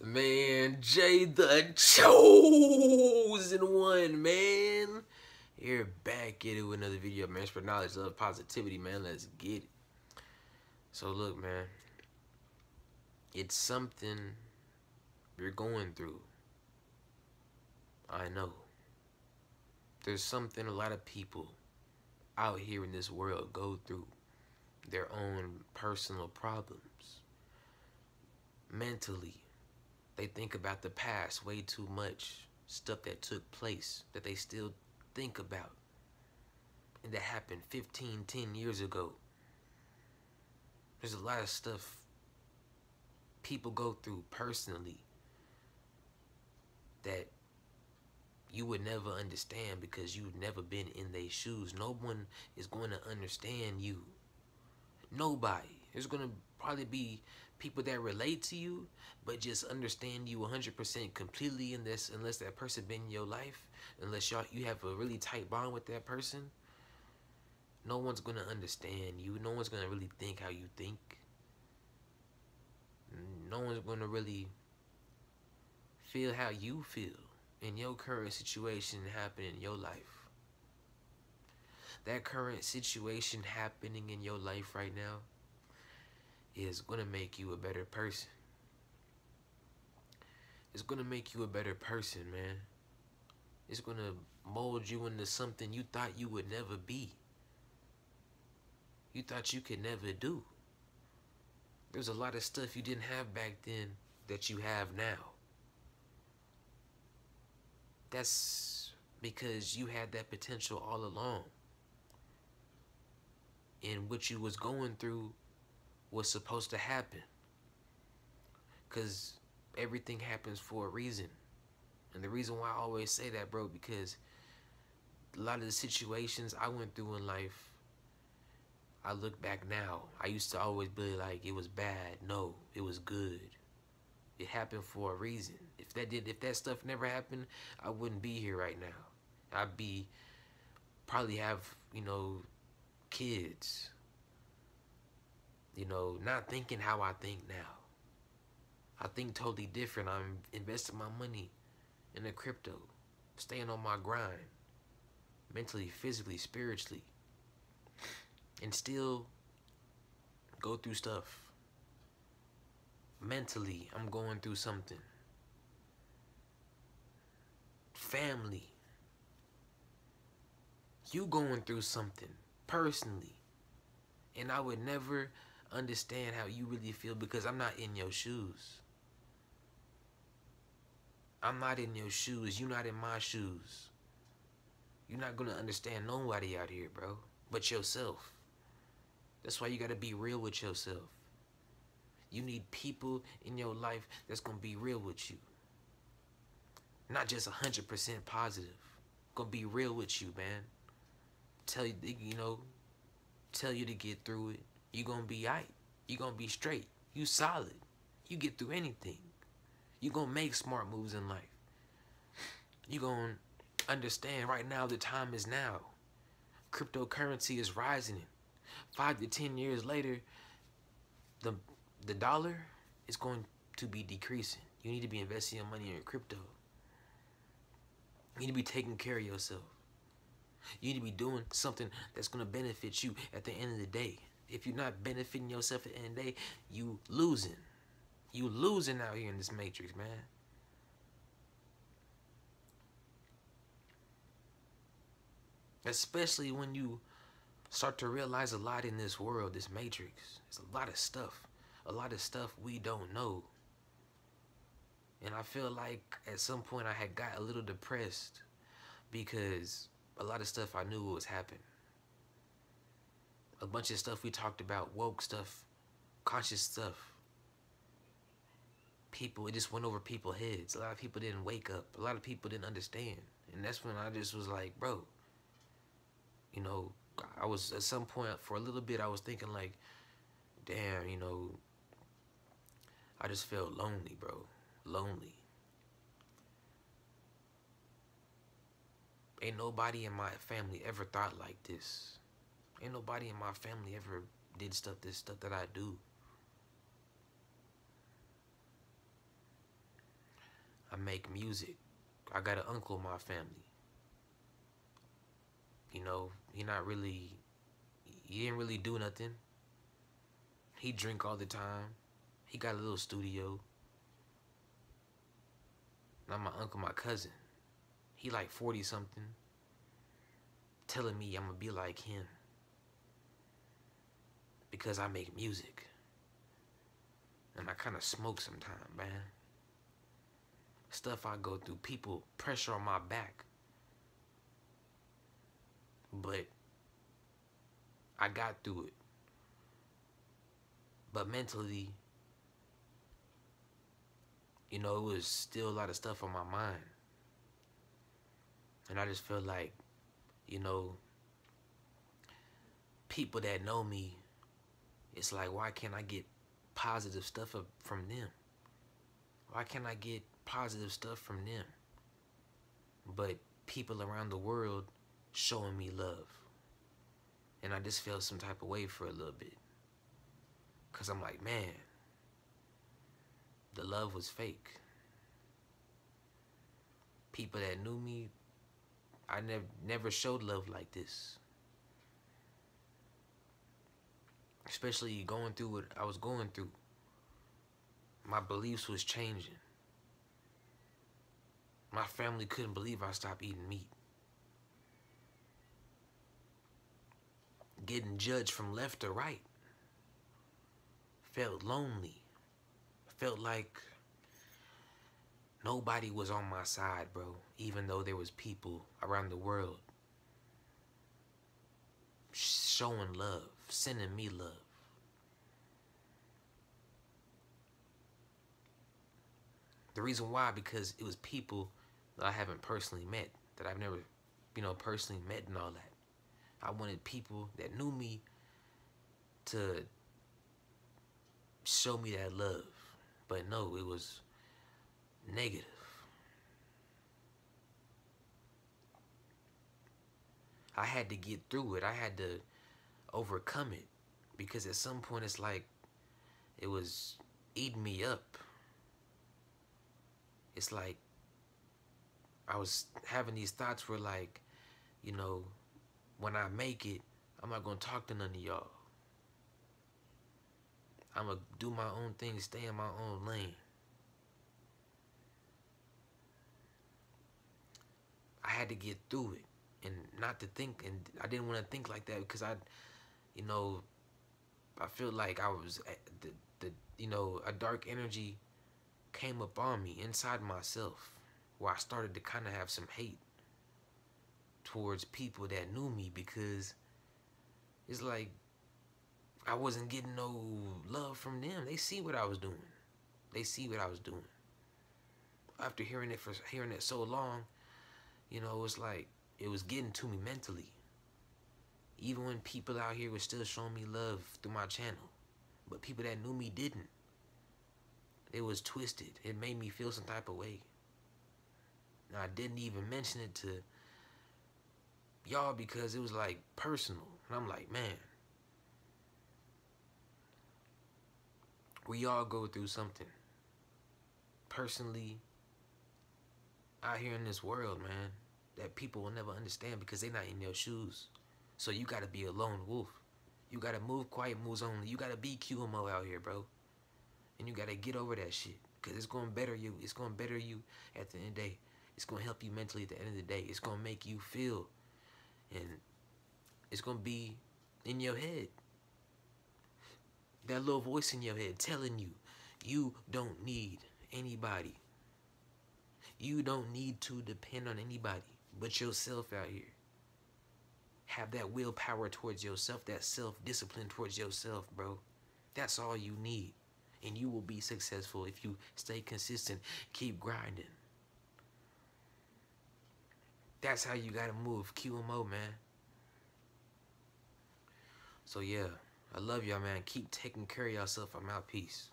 Man, Jae the chosen one, man. You're back at it with another video, man. For knowledge, love, positivity, man. Let's get it. So look, man. It's something you're going through. I know. There's something a lot of people out here in this world go through. Their own personal problems. Mentally they think about the past way too much. Stuff that took place that they still think about. And that happened 15, 10 years ago. There's a lot of stuff people go through personally that you would never understand because you've never been in their shoes. No one is going to understand you. Nobody. There's going to probably be people that relate to you, but just understand you 100% completely in this, unless that person been in your life, unless y'all you have a really tight bond with that person, no one's gonna understand you. No one's gonna really think how you think. No one's gonna really feel how you feel in your current situation happening in your life. That current situation happening in your life right now is going to make you a better person. It's going to make you a better person, man. It's going to mold you into something you thought you would never be. You thought you could never do. There's a lot of stuff you didn't have back then that you have now. That's because you had that potential all along. And what you was going through was supposed to happen. Because everything happens for a reason. And the reason why I always say that, bro, because a lot of the situations I went through in life, I look back now. I used to always be like, it was bad. No, it was good. It happened for a reason. If that did, if that stuff never happened, I wouldn't be here right now. I'd be, probably have, you know, kids, you know, not thinking how I think now. I think totally different. I'm investing my money in the crypto, staying on my grind, mentally, physically, spiritually, and still go through stuff. Mentally, I'm going through something. Family. You going through something personally. And I would never understand how you really feel because I'm not in your shoes. I'm not in your shoes. You're not in my shoes. You're not going to understand nobody out here, bro, but yourself. That's why you got to be real with yourself. You need people in your life that's going to be real with you. Not just 100% positive. Going to be real with you, man. Tell you, you know, tell you to get through it you gonna be right. You gonna be straight. You solid. You get through anything. You gonna make smart moves in life. You gonna understand right now the time is now. Cryptocurrency is rising. Five to ten years later, the the dollar is going to be decreasing. You need to be investing your money in crypto. You need to be taking care of yourself. You need to be doing something that's going to benefit you at the end of the day if you're not benefiting yourself at the end of the day, you losing. You losing out here in this matrix, man. Especially when you start to realize a lot in this world, this matrix. It's a lot of stuff. A lot of stuff we don't know. And I feel like at some point I had got a little depressed because a lot of stuff I knew was happening a bunch of stuff we talked about, woke stuff, conscious stuff. People, it just went over people's heads. A lot of people didn't wake up. A lot of people didn't understand. And that's when I just was like, bro, you know, I was at some point for a little bit, I was thinking like, damn, you know, I just felt lonely, bro. Lonely. Ain't nobody in my family ever thought like this. Ain't nobody in my family ever did stuff, this stuff that I do. I make music. I got an uncle in my family. You know, he not really, he didn't really do nothing. He drink all the time. He got a little studio. Not my uncle, my cousin. He like 40 something. Telling me I'm gonna be like him. Because I make music. And I kind of smoke sometimes, man. Stuff I go through, people pressure on my back. But I got through it. But mentally, you know, it was still a lot of stuff on my mind. And I just feel like, you know, people that know me, it's like, why can't I get positive stuff from them? Why can't I get positive stuff from them? But people around the world showing me love. And I just felt some type of way for a little bit. Because I'm like, man, the love was fake. People that knew me, I never never showed love like this. Especially going through what I was going through. My beliefs was changing. My family couldn't believe I stopped eating meat. Getting judged from left to right. Felt lonely felt like nobody was on my side, bro. Even though there was people around the world showing love, sending me love. The reason why, because it was people that I haven't personally met, that I've never, you know, personally met and all that. I wanted people that knew me to show me that love. But no, it was negative. I had to get through it. I had to overcome it because at some point it's like it was eating me up. It's like I was having these thoughts where like, you know, when I make it, I'm not gonna talk to none of y'all. I'm to do my own thing, stay in my own lane. I had to get through it and not to think, and I didn't want to think like that because I, you know, I feel like I was, eh, the, the, you know, a dark energy came up on me inside myself where I started to kind of have some hate towards people that knew me because it's like I wasn't getting no love from them. They see what I was doing. They see what I was doing. After hearing it for hearing it so long, you know, it was like it was getting to me mentally. Even when people out here were still showing me love through my channel, but people that knew me didn't. It was twisted. It made me feel some type of way. Now I didn't even mention it to y'all because it was like personal. And I'm like, man, we all go through something. Personally, out here in this world, man, that people will never understand because they're not in your shoes. So you gotta be a lone wolf. You gotta move quiet moves only. You gotta be QMO out here, bro. And you gotta get over that shit. Cause it's gonna better you. It's gonna better you at the end of the day. It's gonna help you mentally at the end of the day. It's gonna make you feel. And it's gonna be in your head that little voice in your head telling you you don't need anybody. You don't need to depend on anybody but yourself out here. Have that willpower towards yourself, that self-discipline towards yourself, bro. That's all you need. And you will be successful if you stay consistent, keep grinding. That's how you gotta move. QMO, man. So yeah. I love y'all, man. Keep taking care of yourself. I'm out. Peace.